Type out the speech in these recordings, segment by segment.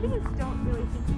These don't really think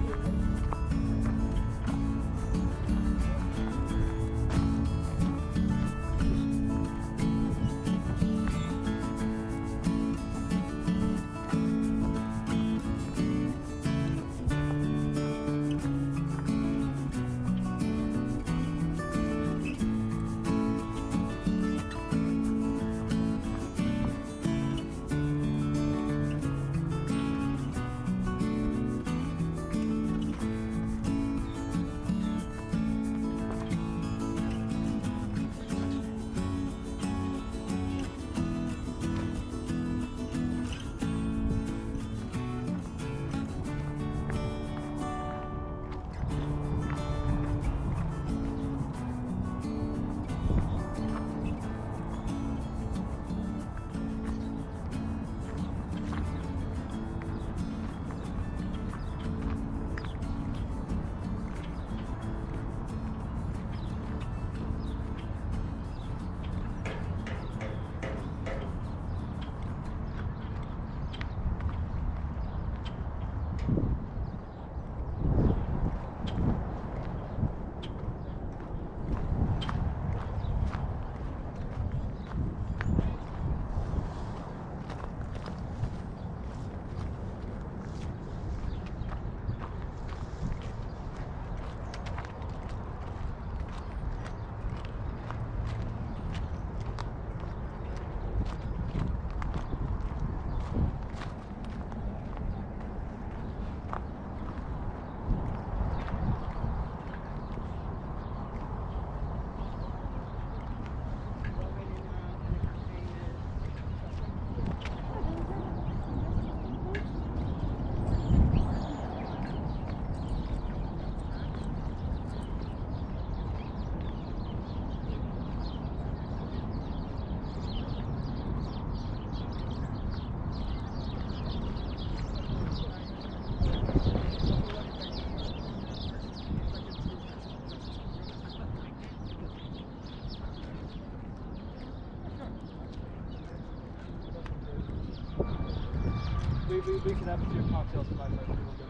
We, we, we can have a few cocktails in my place.